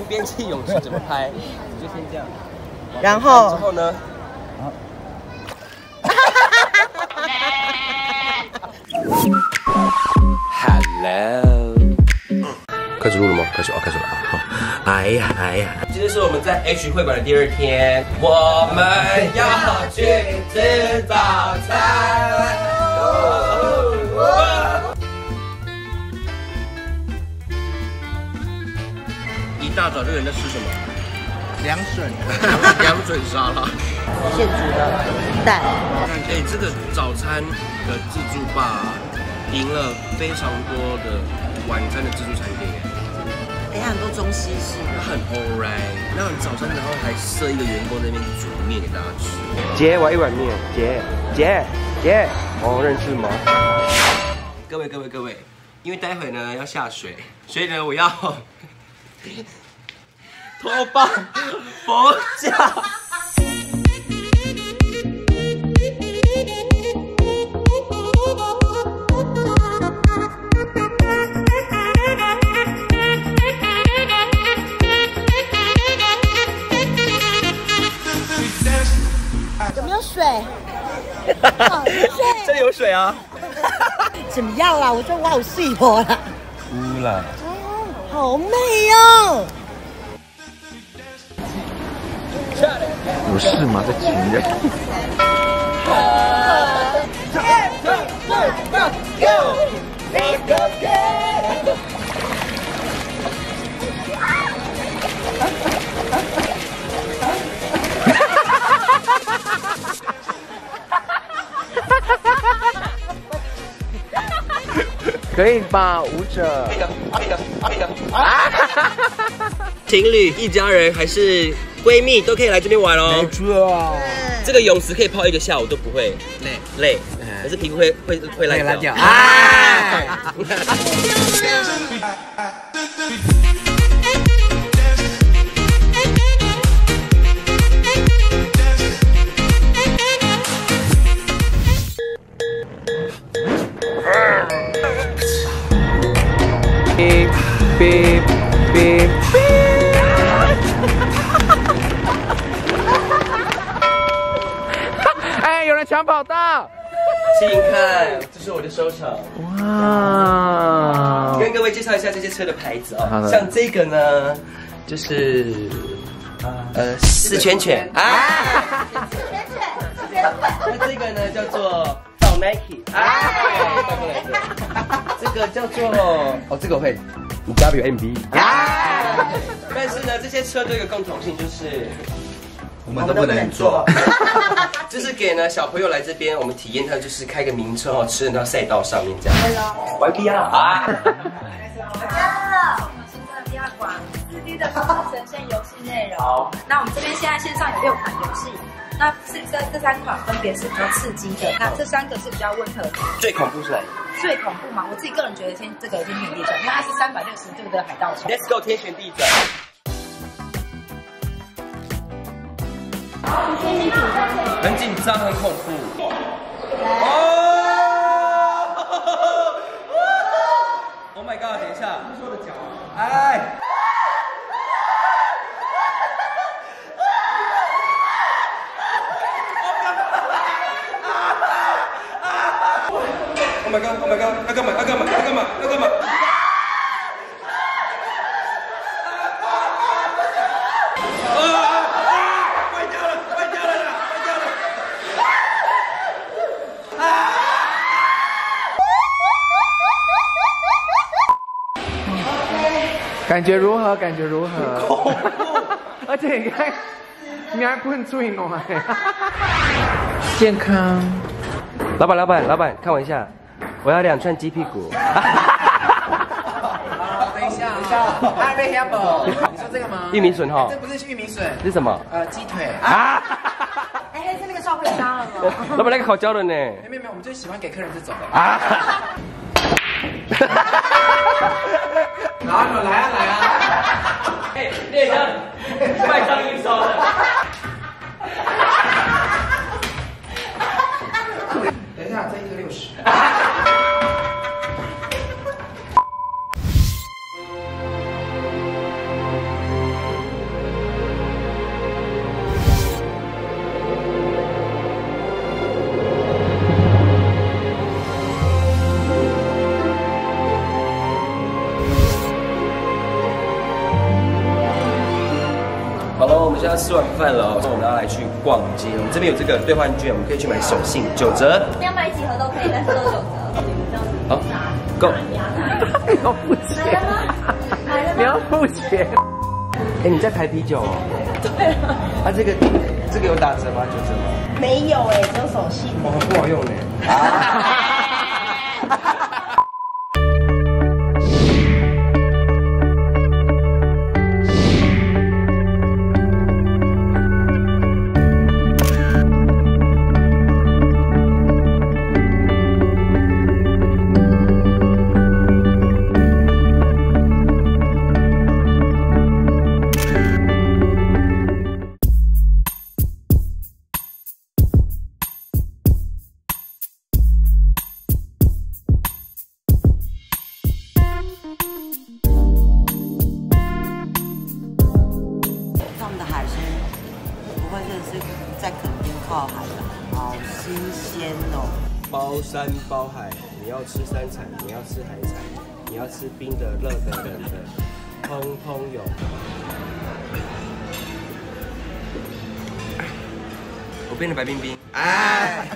无边际泳池怎么拍？你就先这样。然后之后呢？Hello，开始录了吗？开始啊，开始了啊！哎呀，哎呀，今天是我们在 H 会馆的第二天，我们要去吃早餐。大早就有人在吃什么？凉笋，凉笋沙拉。现煮的蛋，哎、这个早餐的自助吧，赢了非常多的晚餐的自助餐店耶。哎，很多中西式。很 all right 那早餐然后还设一个员工在那边煮面给大家吃。姐，我要一碗面。姐，姐，姐，哦，认识吗？各位各位各位，因为待会呢要下水，所以呢我要脱放佛教。有没有水？哦有水这里有水啊。怎么样啦？我觉得我好细婆啦，哭了。好美哦。有事吗？这群人。可以吧，舞者？情侣、一家人还是闺蜜都可以来这边玩哦。错，这个泳池可以泡一个下午都不会。累。累，可是皮肤会会会烂掉。人抢跑道！请看，这是我的收场。哇跟各位介绍一下这些车的牌子哦。像这个呢，就是呃四圈圈啊四圈圈四圈。那这个呢叫做到 Nike 啊。这个叫做哦，这个我会。你 WMB 啊。但是呢，这些车都有一个共同性，就是我们都不能做。就是给呢小朋友来这边，我们体验它就是开个名车哦，吃人到赛道上面这样。玩 VR 啊！我们新增的第二款四 D 的呈现游戏内容。那我们这边现在线上有六款游戏，那这这这三款分别是比较刺激的，那这三个是比较温和的。最恐怖是哪一个最恐怖嘛，我自己个人觉得天这个天选地转，因为它是三百六十度的海盗船。？Let's go 天旋地转。很紧张，很恐怖。哦！Oh my god！等一下，我的脚哎。Oh my god! Oh my god! 要干嘛？要干嘛？要干嘛？要干嘛？感觉如何？感觉如何？而且你看，你还喷醉呢，健康。老板，老板，老板，看我一下，我要两串鸡屁股。等一下，等一下，还没下宝。你说这个吗？玉米笋哈这不是玉米笋，这是什么？呃，鸡腿。啊！哎，是那个烧会杀了吗？老板那个烤焦了呢。没有没有没，我们就喜欢给客人这种的。啊！好，你们来啊来啊！哎，列张，卖张吃完饭了，我们要来去逛街。我们这边有这个兑换券，我们可以去买手信，九折。要买几盒都可以，但是都九折。好，Go。你要付钱，你要付钱。哎，你在排啤酒哦？对啊。啊，这个这个有打折吗？九折吗？没有哎，只有手信。哦，不好用 呢。靠海的，好新鲜哦！包山包海，你要吃山产，你要吃海产，你要吃冰的、热的、冷的，通通有。我变成白冰冰，哎！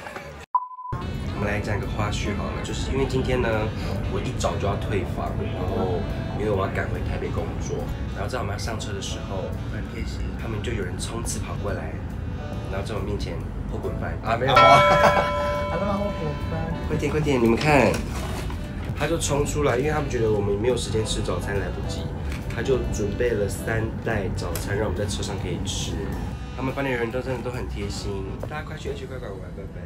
我们来讲一个花絮好了，就是因为今天呢，我一早就要退房，然后因为我要赶回台北工作，然后在我们要上车的时候，很贴心，他们就有人冲刺跑过来。然后在我面前后滚翻啊，没有啊，好了吗？破滚翻，快点快点，你们看，他就冲出来，因为他们觉得我们没有时间吃早餐，来不及，他就准备了三袋早餐，让我们在车上可以吃。他们班里人都真的都很贴心，大家快去 H 快快玩，拜拜。